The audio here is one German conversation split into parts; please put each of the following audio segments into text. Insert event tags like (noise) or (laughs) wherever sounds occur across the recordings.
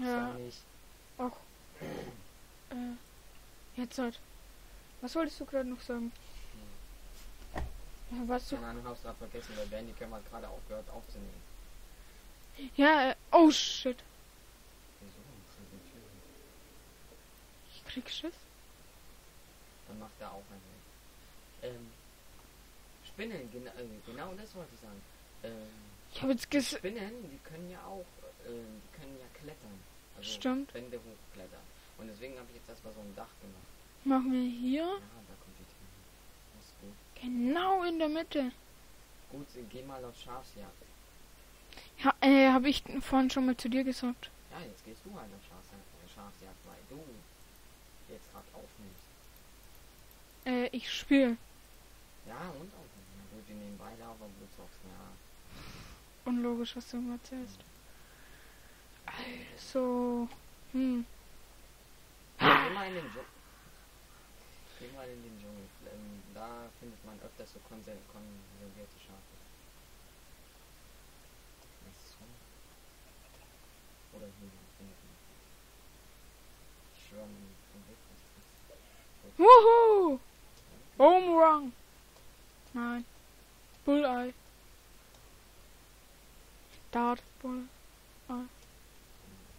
Ja. nicht. Auch. Äh, jetzt halt. Was wolltest du gerade noch sagen? Ja, was du. Keine Ahnung, hab's gerade vergessen, weil Bandicam hat gerade aufgehört aufzunehmen. Ja, äh, oh shit. Ich krieg Schiss. Dann macht er auch einen. Ähm, Spinnen, gena äh, genau das wollte ich sagen. Ähm, Ich habe jetzt ges. Spinnen, die können ja auch, äh, die können ja klettern. Also Stimmt. Wände hochklettern. Und deswegen habe ich jetzt erstmal so ein Dach gemacht. Machen wir hier. Ja, da kommt die Tür. Ist gut. Genau in der Mitte. Gut, äh, geh mal auf Schafsjagd. Ja, äh, habe ich vorhin schon mal zu dir gesagt. Ja, jetzt gehst du halt auf Schafsjagd, äh, Schafsjagd weil du jetzt gerade aufnimmst. Äh, ich spiele. Ja, und aufnehmen. Na gut, wir nehmen beide aber du zockst, ja. Unlogisch, was du immer erzählst. Also. Hm. Geh mal in den Dschungel. Geh mal in den Dschungel. Ähm, da findet man öfters so konser konservierte Schafe. Was ist rum? Oder hier findet man. Ich schwöre ist. Wuhu! Home Run! Nein. Bulleye. Bulleye.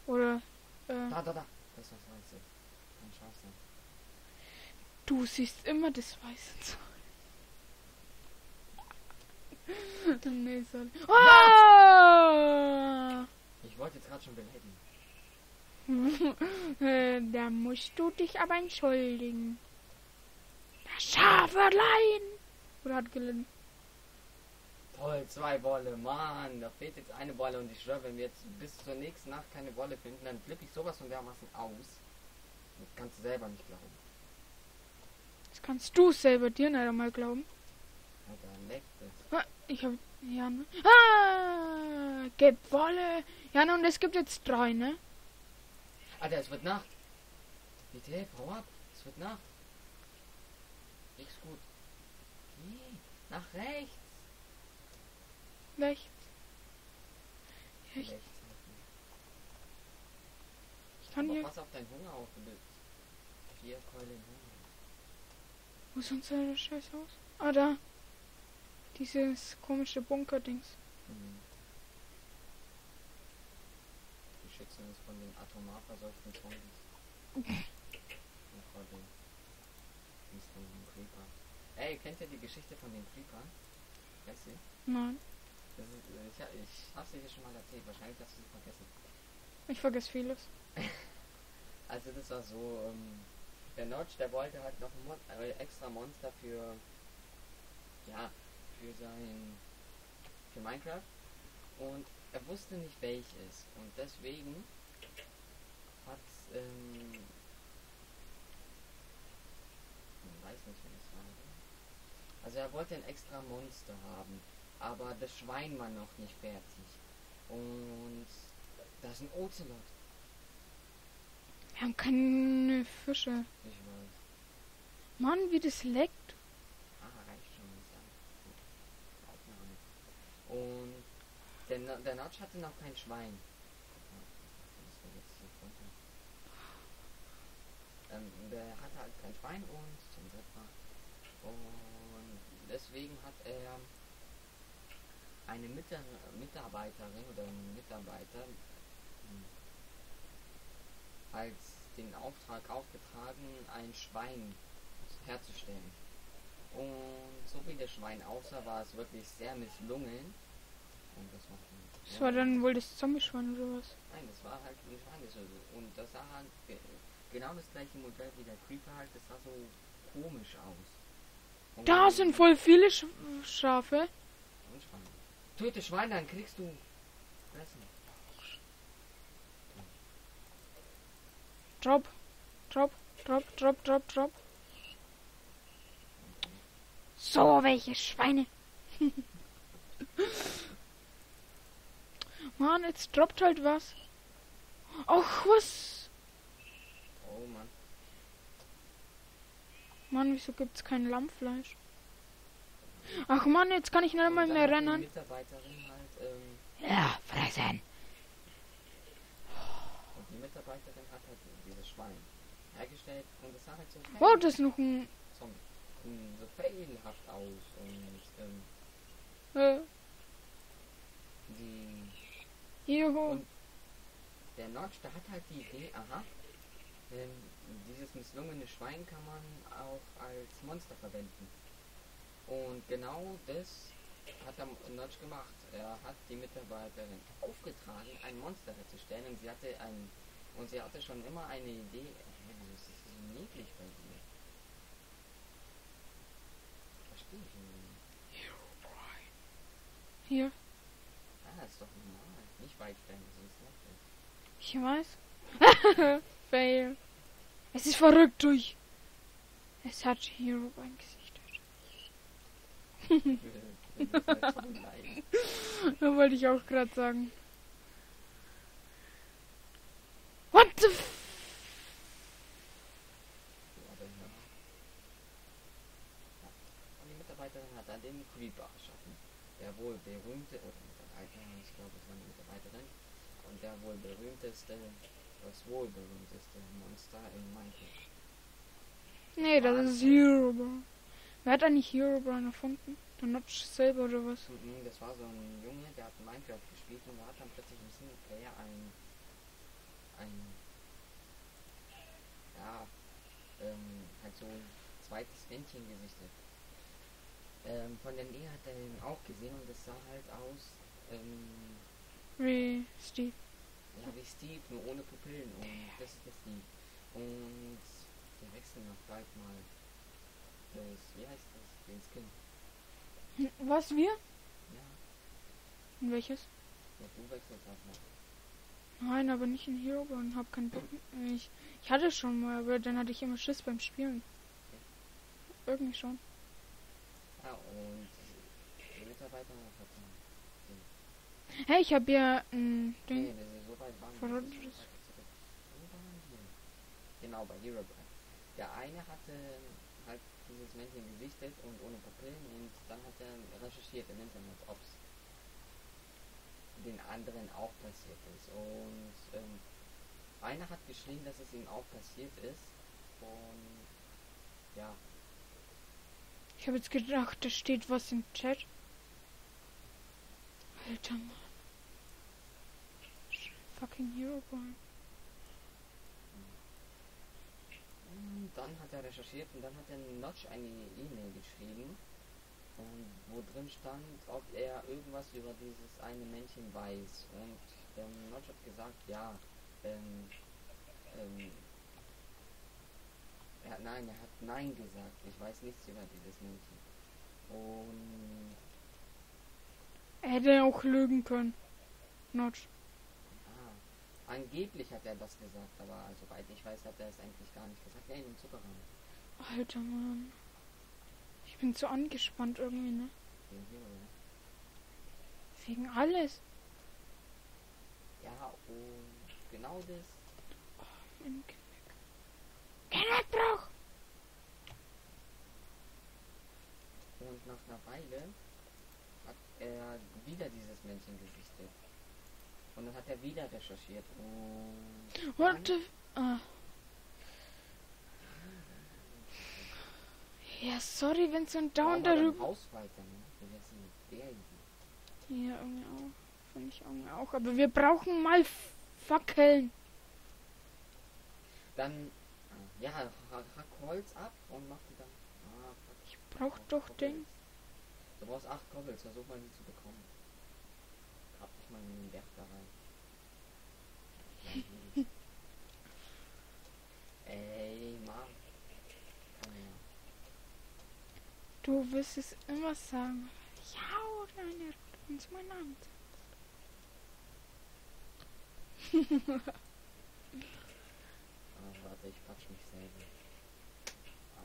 Oder. Äh, Da, da, da. Das ist das Weiße. Du siehst immer das weiße Zeug. (laughs) nee, sorry. Ah! Ich wollte jetzt gerade schon beleidigen. (laughs) äh, da musst du dich aber entschuldigen. Das Schafelein! Oder hat gelitten. Toll, zwei Wolle, Mann, da fehlt jetzt eine Wolle und ich schwöre, wenn wir jetzt bis zur nächsten Nacht keine Wolle finden, dann flippe ich sowas von dermaßen aus. Das kannst du selber nicht glauben. Das kannst du selber dir nicht einmal glauben. Alter, leckt es. Ah, Ich hab. Ja, ne? Ah! Gib Wolle! Ja, ne, und es gibt jetzt drei, ne? Alter, es wird Nacht. Bitte, hau ab. Es wird Nacht. Nichts gut. Geh. Nach rechts. Rechts. Rechts. ich kann hier. pass auf deinen Hunger auf, du bist. Vier Keulen Hunger. Wo ist unser Scheiß aus? Ah, da. Dieses komische Bunker-Dings. Mhm. Die schützen uns von den atomar verseuchten Zombies. Ey, kennt ihr die Geschichte von den Creepern? Weißt du? Nein. Ich, ich hab's dir schon mal erzählt, wahrscheinlich hast du sie vergessen. Ich vergesse vieles. Also das war so, ähm, der Notch, der wollte halt noch ein Mon äh, extra Monster für, ja, für sein, für Minecraft. Und er wusste nicht welches. Und deswegen hat, ähm, ich weiß nicht, wie das war. Also er wollte ein extra Monster haben, aber das Schwein war noch nicht fertig. Und da ist ein Ocelot. Wir haben keine Fische. Ich weiß. Mann, wie das leckt. Ah, reicht schon, ist. Aufnahme. Und der, No- der Notch hatte noch kein Schwein. Das. Ähm, der hatte halt kein Schwein und zum Wetter. Und deswegen hat er eine Mita Mitarbeiterin oder einen Mitarbeiter hm, als den Auftrag aufgetragen, ein Schwein herzustellen. Und so wie das Schwein aussah, war es wirklich sehr misslungen. Und das macht man. Das war dann wohl das Zombie-Schwein oder was? Nein, das war halt ein Schwein. Das war- Und das sah halt ge- genau das gleiche Modell wie der Creeper halt. Das sah so komisch aus. Und Da sind voll viele Sch Schafe. Töte Schwein, dann kriegst du Fressen. Drop. Drop. Drop, drop, drop, drop. So, welche Schweine. (laughs) Mann, jetzt droppt halt was. Ach, was? Oh Mann. Mann, wieso gibt's kein Lammfleisch? Ach Mann, jetzt kann ich nicht dann mehr rennen. Halt, ähm, Ja, fressen. und die Mitarbeiterin hat halt dieses Schwein hergestellt und es sah halt so Wow, das ist noch ein. So fabelhaft aus und ähm, Äh, die Juhu. Und der Notch, der hat halt die Idee, aha, ähm, dieses misslungene Schwein kann man auch als Monster verwenden. Und genau das hat der Notch gemacht. Er hat die Mitarbeiterin aufgetragen, ein Monster herzustellen und sie hatte ein und sie hatte schon immer eine Idee. Wieso ist das so niedlich bei dir? Verstehe ich nicht. Hier. Ah, ist doch normal. Nicht weit weg, sonst Ich weiß. (laughs) Fail. Es ist verrückt durch. Es hat Hero ein Gesicht. das ist halt schon leid. (laughs) Da wollte ich auch gerade sagen. What the f hat dann den Creeper erschaffen. Der wohl berühmte, oder Mitarbeiterin, ich glaube es war eine Mitarbeiterin, und der wohl berühmteste, das wohl berühmteste Monster in Minecraft. Nee, das ist Herobrine. Wer hat eigentlich Herobrine erfunden? Der Notch selber oder was? Mhm, Das war so ein Junge, der hat Minecraft gespielt und hat dann plötzlich im Singleplayer ein, ein, ja, ähm, halt so ein zweites Männchen gesichtet. Ähm, von der Nähe hat er ihn auch gesehen und das sah halt aus, ähm, Wie Steve. ja, wie Steve, nur ohne Pupillen und das ist Steve. Und wir wechseln noch bald mal das, wie heißt das, den Skin. Was, wir? Ja, In welches? ja du wechselst auch noch. Nein, aber nicht in Herobrine. Hab keinen Bock. Ich, ich hatte schon mal, aber dann hatte ich immer Schiss beim Spielen. Irgendwie schon. Ja, und die Mitarbeiter hat dann Hey, ich habe ja ein Nee, Ding. ist so weit? Genau, bei Herobrine. Der eine hatte halt dieses Männchen gesichtet und ohne Pupillen und dann hat er recherchiert im Internet, ob es den anderen auch passiert ist. Und ähm, einer hat geschrieben, dass es ihm auch passiert ist. Und ja, Ich habe jetzt gedacht, da steht was im Chat. Alter Mann. Fucking Herobrine. Und dann hat er recherchiert und dann hat er Notch eine E-Mail geschrieben, und wo drin stand, ob er irgendwas über dieses eine Männchen weiß. Und ähm, Notch hat gesagt, ja, ähm, ähm, er, nein, er hat Nein gesagt. Ich weiß nichts über dieses Männchen. Und Er hätte auch lügen können. Notch. Angeblich hat er das gesagt, aber soweit ich weiß, hat er es eigentlich gar nicht gesagt. Ja, in dem Zuckerrahmen. Alter Mann. Ich bin so angespannt irgendwie, ne? Oder? Wegen alles. Ja, und genau das Mein Genick. Genickbruch! Und nach einer Weile hat er wieder dieses Männchen gesichtet. Und dann hat er wieder recherchiert. Und What dann- the... Ah. Ja, sorry, wenn so ein Down wir darüber... Haus weiter, ne? Ja, irgendwie auch. Finde ich irgendwie auch. Aber wir brauchen mal Fackeln. Dann, ja, ha- hack Holz ab und mach die dann. Ah. Ich brauch doch Koppels. den. Du brauchst acht Koppels, versuch mal die zu bekommen. Dich mal in den Berg da rein. (laughs) Ey, Mann. Du wirst es immer sagen. Ja, deine uns mein. Ah, warte, ich quatsch mich selber. Ah.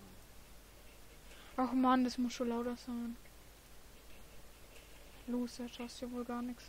Ach man, das muss schon lauter sein. Loser, schaust ja wohl gar nichts.